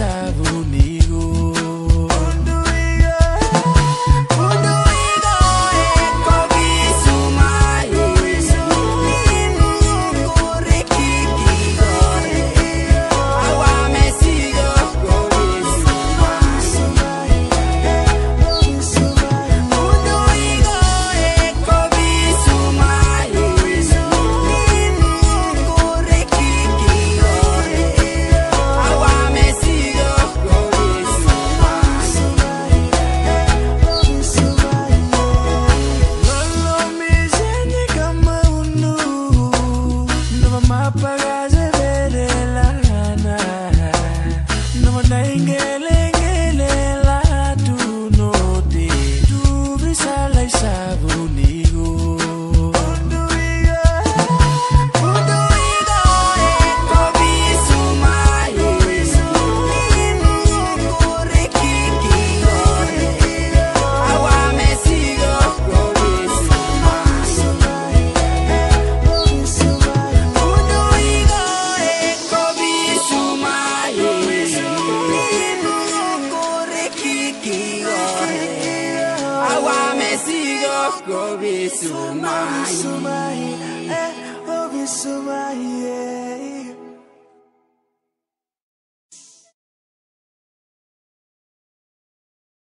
coisa bonito. go be so my, go be so my,